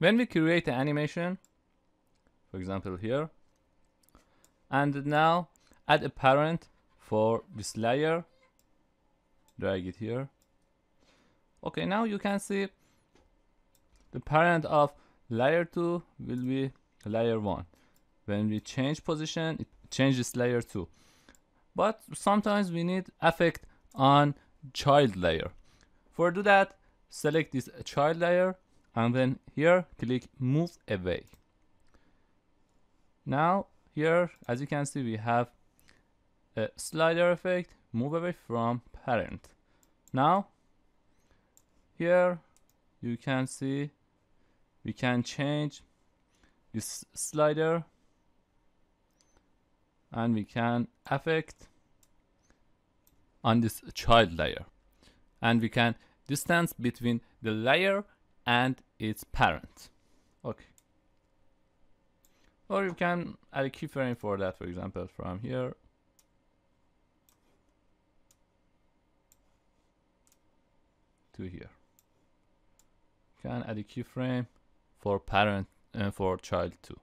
when we create an animation for example here and now add a parent for this layer drag it here. Okay now you can see the parent of layer 2 will be layer 1 when we change position it changes layer 2 but sometimes we need effect on child layer. For do that select this child layer and then here click move away now here as you can see we have a slider effect move away from parent. Now here you can see we can change this slider. And we can affect on this child layer. And we can distance between the layer and its parent. Okay. Or you can add a keyframe for that for example from here. To here. You can add a keyframe for parent and uh, for child too